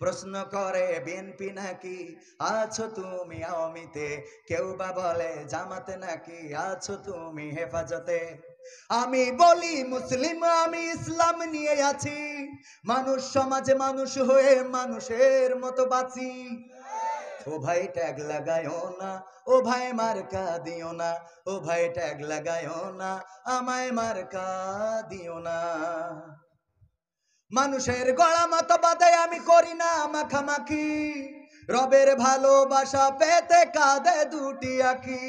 প্রশ্ন করে বিএনপি নাকি? আছো তুমি আওয়ামীতে কেউ বা বলে জামাতে নাকি? আছো তুমি হেফাজতে? আমি বলি মুসলিম, আমি ইসলাম নিয়ে আছি। মানুষ সমাজে মানুষ হয়ে মানুষের মতো বাঁচি। ও ভাই ট্যাগ লাগায়ও না, ও ভাই মার্কা দিও না, ও ভাই ট্যাগ লাগায়ও না, আমায় মার্কা দিও না। মানুষের গলা মতো বাদে আমি করি না মাখামাখি, রবের ভালোবাসা পেতে কাঁদে দুটি আঁকি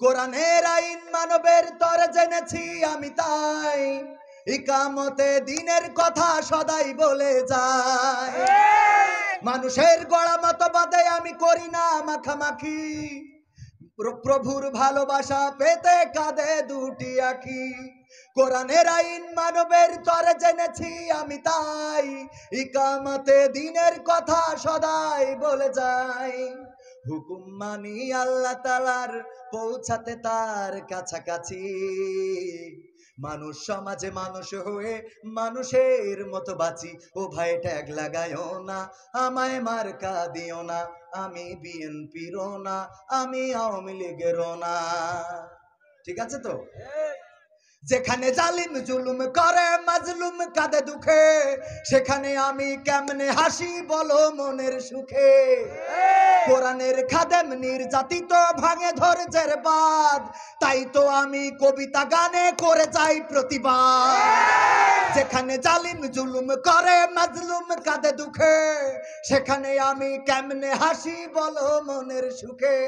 কোরআনের আইন মানবের তরে জেনেছি আমি তাই, ইকামতে দিনের কথা সদাই বলে যায় মানুষের গড়া মতো বাদে আমি করি না মাখামাখি। প্রভুর ভালোবাসা পেতে কাঁদে দুটি আঁকি কোরআনের আইন মানবের তরে জেনেছি আমি তাই। ইকামতে দিনের কথা সদাই বলে যাই। হুকুম মানি আল্লাহ তালার পৌঁছাতে তার কাছাকাছি। মানুষ সমাজে মানুষ হয়ে মানুষের মতো বাঁচি। ও ভাই, ট্যাগ লাগায়ও না, আমায় মার্কা দিও না। আমি বিএনপিরও না, আমি আওয়ামী লীগেরও না। ঠিক আছে তো? যেখানে জালিম জুলুম করে মাজলুম কাঁদে দুঃখে। সেখানে আমি কেমনে হাসি বলো মনের সুখে? কোরআনের খাদেম নির্যাতিত ভাঙে ধৈর্যের বাদ তাই তো আমি কবিতা গানে করে যাই প্রতিবাদ। যেখানে জালিম জুলুম করে, মাজলুম কাঁদে দুঃখে। সেখানে আমি কেমনে হাসি বলো মনের সুখে।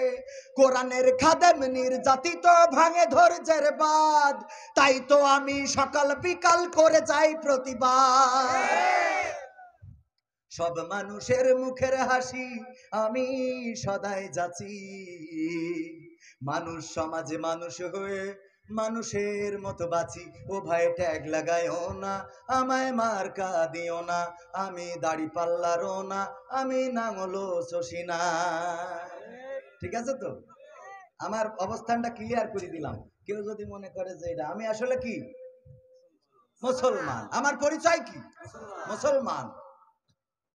কোরআনের খাদেম নির্যাতিত ভাঙে ধৈর্যের বাদ তাই তো আমি সকাল বিকাল করে যাই প্রতিবাদ। সব মানুষের মুখের হাসি আমি সদাই যাচ্ছি। মানুষ সমাজে মানুষ হয়ে মানুষের মতো বাঁচি। ও ভাই, ট্যাগ লাগায়ও না, আমায় মার্কা দিও না। আমি দাড়ি পাল্লারও না, আমি নাঙলো শশী না। ঠিক আছে তো? আমার অবস্থানটা ক্লিয়ার করে দিলাম। কেউ যদি মনে করে যে এটা, আমি আসলে কি? মুসলমান। আমার পরিচয় কি? মুসলমান।